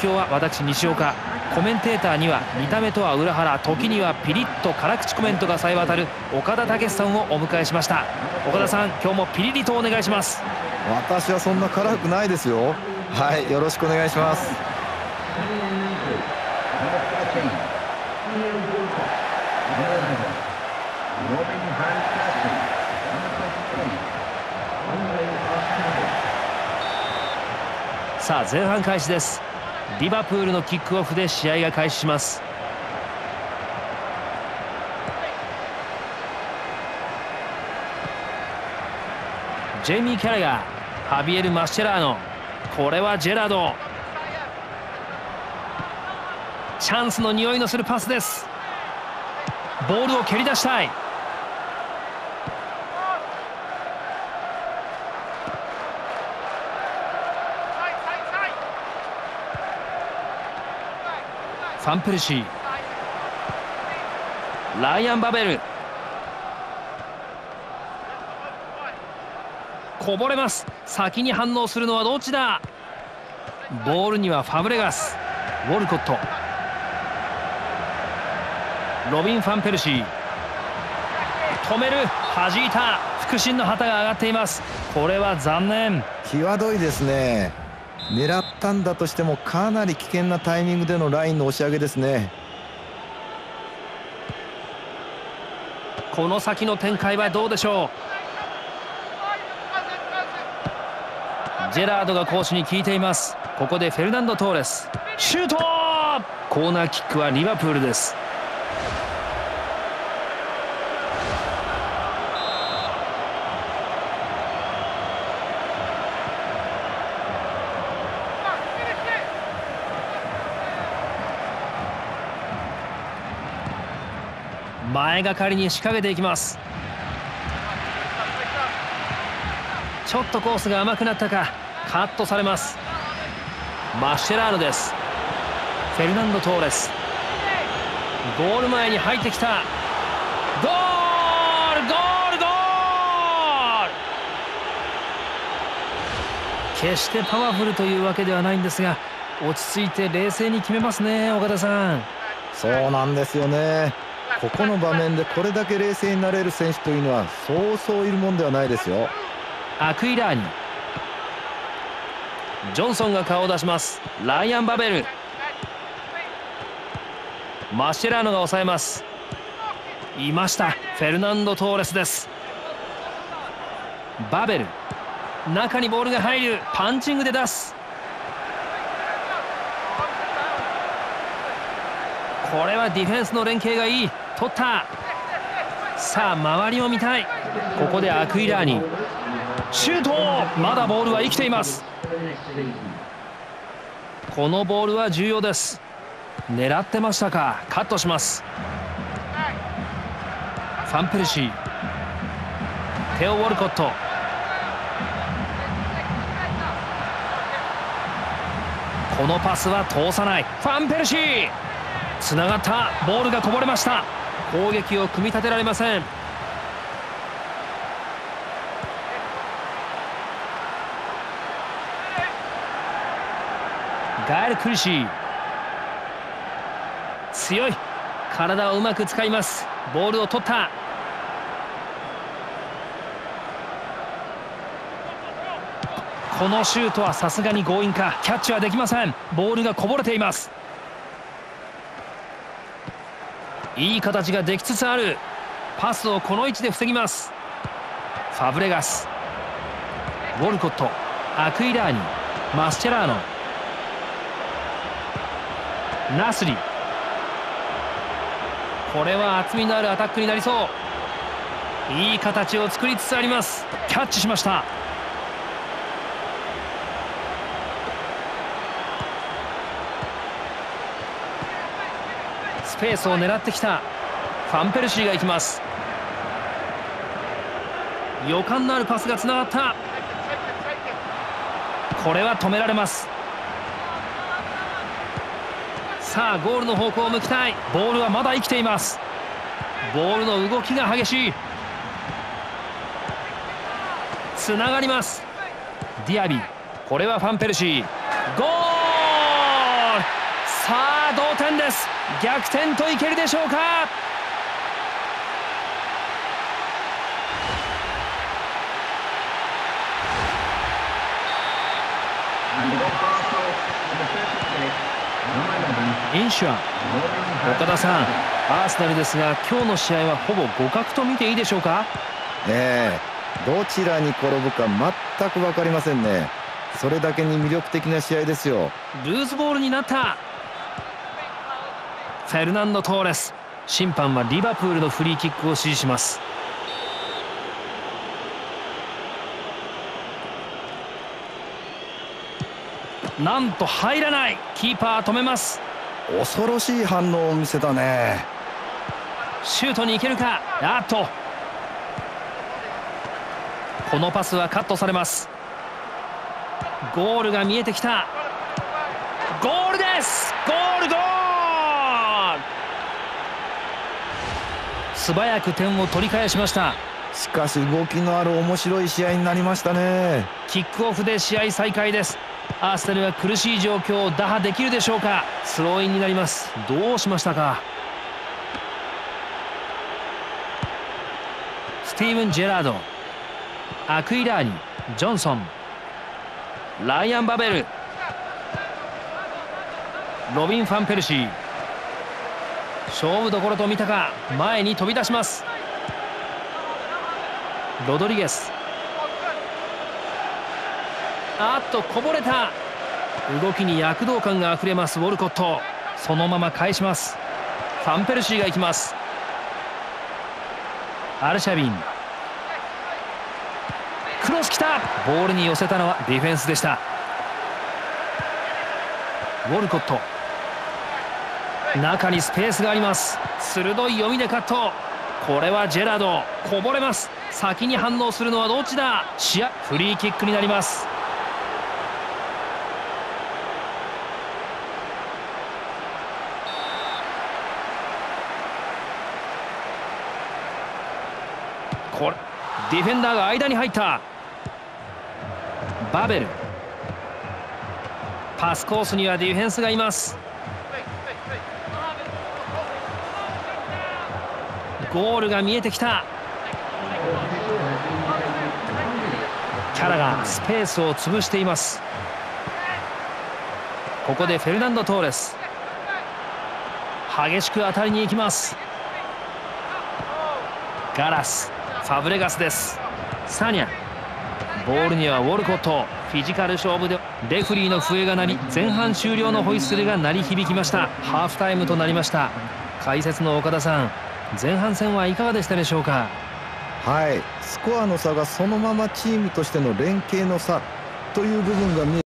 実況は私西岡。コメンテーターには見た目とは裏腹。時にはピリッと辛口コメントがさえ渡る。岡田武さんをお迎えしました。岡田さん今日もピリリとお願いします。私はそんな辛くないですよ。はいよろしくお願いします。さあ前半開始ですリバプールのキックオフで試合が開始します。ジェイミー・キャラガーハビエル・マッシェラーノこれはジェラード。チャンスの匂いのするパスです。ボールを蹴り出したい。ファンペルシー。ライアン・バベル。こぼれます。先に反応するのはどっちだ？ボールにはファブレガス。ウォルコット。ロビン・ファンペルシー。止める。弾いた。腹心の旗が上がっています。これは残念。際どいですね。狙ったんだとしてもかなり危険なタイミングでのラインの押し上げですね。この先の展開はどうでしょう？ジェラードが攻守に効いています。ここでフェルナンド・トーレス。シュート！コーナーキックはリバプールです。前がかりに仕掛けていきます。ちょっとコースが甘くなったかカットされます。マッシェラーノです。フェルナンド・トーレス。ゴール前に入ってきた。ゴールゴールゴール！決してパワフルというわけではないんですが落ち着いて冷静に決めますね岡田さん。そうなんですよね。ここの場面でこれだけ冷静になれる選手というのはそうそういるもんではないですよ。アクイラーニ。ジョンソンが顔を出します。ライアン・バベル。マシェラーノが抑えます。いました。フェルナンド・トーレスです。バベル。中にボールが入る。パンチングで出す。これはディフェンスの連携がいい。取った。さあ周りを見たい。ここでアクイラーニ。シュート。まだボールは生きています。このボールは重要です。狙ってましたか。カットします。ファンペルシー。テオ・ウォルコット。このパスは通さない。ファンペルシー。つながった。ボールがこぼれました。攻撃を組み立てられません。ガエル・クリシー。強い。体をうまく使います。ボールを取った。このシュートはさすがに強引か。キャッチはできません。ボールがこぼれています。いい形ができつつある。パスをこの位置で防ぎます。ファブレガス。ウォルコット。アクイラーニ。マスチェラーノ。ナスリ。これは厚みのあるアタックになりそう。いい形を作りつつあります。キャッチしました。ペースを狙ってきた。ファンペルシーが行きます。予感のあるパスがつながった。これは止められます。さあゴールの方向を向きたい。ボールはまだ生きています。ボールの動きが激しい。つながります。ディアビこれはファンペルシー。ゴール！です。逆転といけるでしょうか？インシュア岡田さんアーセナルですが今日の試合はほぼ互角と見ていいでしょうか？ねえどちらに転ぶか全く分かりませんね。それだけに魅力的な試合ですよ。ルーズボールになったフェルナンド・トーレス。審判はリバプールのフリーキックを指示します。なんと入らない。キーパー止めます。恐ろしい反応を見せたね。シュートに行けるか。あっと。このパスはカットされます。ゴールが見えてきた。ゴールです。ゴールゴール素早く点を取り返しました。しかし動きのある面白い試合になりましたね。キックオフで試合再開です。アーセナルは苦しい状況を打破できるでしょうか。スローインになります。どうしましたか。スティーブン・ジェラードアクイラーニジョンソンライアン・バベルロビン・ファンペルシー勝負どころと見たか。前に飛び出します。ロドリゲス。あっとこぼれた。動きに躍動感があふれます。ウォルコット。そのまま返します。ファンペルシーが行きます。アルシャビン。クロスきた。ボールに寄せたのはディフェンスでした。ウォルコット。中にスペースがあります。鋭い読みでカット。これはジェラード。こぼれます。先に反応するのはどっちだ？試合フリーキックになります。これディフェンダーが間に入った。バベル。パスコースにはディフェンスがいます。ゴールが見えてきた。キャラがスペースを潰しています。ここでフェルナンド・トーレス。激しく当たりに行きます。ガラスファブレガスです。サニャボールにはウォルコット。フィジカル勝負でレフリーの笛が鳴り前半終了のホイッスルが鳴り響きました。ハーフタイムとなりました。解説の岡田さん。前半戦はいかがでしたでしょうか？はい。スコアの差がそのままチームとしての連携の差という部分が見え